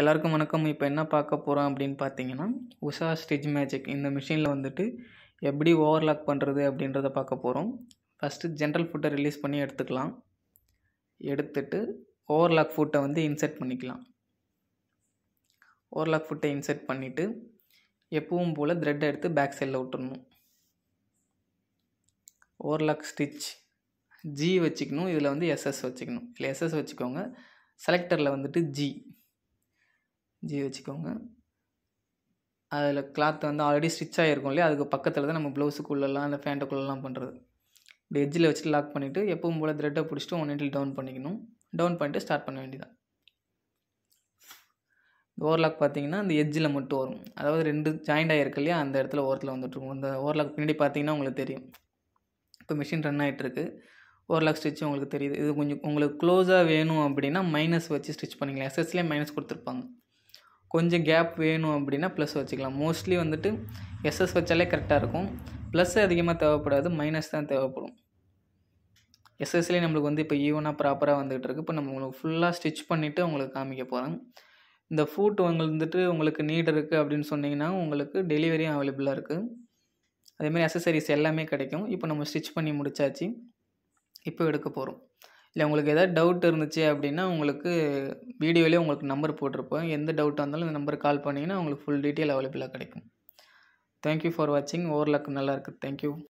எல்லாருக்கும் வணக்கம். இப்போ என்ன பார்க்க போகிறோம் அப்படின்னு பார்த்தீங்கன்னா உஷா ஸ்டிச் மேஜிக் இந்த மிஷினில் வந்துட்டு எப்படி ஓவர்லாக் பண்ணுறது அப்படின்றத பார்க்க போகிறோம் ஃபஸ்ட்டு ஜென்ரல் ஃபுட்டை ரிலீஸ் பண்ணி எடுத்துக்கலாம். எடுத்துட்டு ஓவர்லாக் ஃபுட்டை வந்து இன்செர்ட் பண்ணிக்கலாம். ஓவர்லாக் ஃபுட்டை இன்செர்ட் பண்ணிவிட்டு எப்பவும் போல் த்ரெட்டை எடுத்து பேக் சைடில் விட்டுடணும் ஓவர்லாக் ஸ்டிச் ஜி வச்சுக்கணும். இதில் வந்து எஸ்எஸ் வச்சுக்கணும். இல்லை எஸ்எஸ் வச்சுக்கோங்க. செலக்டரில் வந்துட்டு ஜி ஜி வச்சுக்கோங்க. அதில் கிளாத் வந்து ஆல்ரெடி ஸ்டிச் ஆகிருக்கும் இல்லையா? அதுக்கு பக்கத்தில் தான் நம்ம ப்ளவுஸுக்குள்ளெல்லாம் அந்த ஃபேண்ட்டுக்குள்ளெல்லாம் பண்ணுறது இப்படி எட்ஜில் வச்சுட்டு லாக் பண்ணிவிட்டு எப்பவும் போல் த்ரெட்டை பிடிச்சிட்டு ஒன் இன்டில் டவுன் பண்ணிக்கணும். டவுன் பண்ணிட்டு ஸ்டார்ட் பண்ண வேண்டியதான் ஓவர்லாக் பார்த்தீங்கன்னா அந்த எட்ஜில் மட்டும் வரும். அதாவது ரெண்டு ஜாயிண்ட் ஆகிருக்கு இல்லையா? அந்த இடத்துல ஓரத்தில் வந்துட்டுருக்கும். அந்த ஓவர்லாக் பின்னாடி பார்த்தீங்கன்னா உங்களுக்கு தெரியும். இப்போ மிஷின் ரன் ஆகிட்டுருக்கு ஓவர்லாக் ஸ்டிச் உங்களுக்கு தெரியுது. இது கொஞ்சம் உங்களுக்கு க்ளோஸாக வேணும் அப்படின்னா மைனஸ் வச்சு ஸ்டிச் பண்ணிக்கலாம். எஸ்எஸ்லேயே மைனஸ் கொடுத்துருப்பாங்க. கொஞ்சம் கேப் வேணும் அப்படின்னா ப்ளஸ் வச்சுக்கலாம். மோஸ்ட்லி வந்துட்டு எஸ்எஸ் வச்சாலே கரெக்டாக இருக்கும். ப்ளஸ் அதிகமாக தேவைப்படாது மைனஸ் தான் தேவைப்படும். எஸ்எஸ்லேயே நம்மளுக்கு வந்து இப்போ ஈவனாக ப்ராப்பராக வந்துகிட்டு இருக்குது இப்போ நம்ம உங்களுக்கு ஃபுல்லாக ஸ்டிச் பண்ணிவிட்டு உங்களுக்கு காமிக்க போகிறேன் இந்த ஃபூட் வந்துட்டு உங்களுக்கு நீட் இருக்குது அப்படின்னு சொன்னிங்கன்னா உங்களுக்கு டெலிவரியும் அவைலபிளாக இருக்குது அதேமாதிரி அசசரிஸ் எல்லாமே கிடைக்கும். இப்போ நம்ம ஸ்டிச் பண்ணி முடிச்சாச்சு. இப்போ எடுக்க போகிறோம் இல்லை உங்களுக்கு எதாவது டவுட் இருந்துச்சு அப்படின்னா உங்களுக்கு வீடியோலேயே உங்களுக்கு நம்பர் போட்டிருப்போம். எந்த டவுட்டாக இருந்தாலும் இந்த நம்பருக்கு கால் பண்ணிங்கன்னா உங்களுக்கு ஃபுல் டீட்டெயில் அவைலபிளாக கிடைக்கும். தேங்க்யூ ஃபார் வாட்சிங் ஓவர்லாக் நல்லாயிருக்கு இருக்குது தேங்க்யூ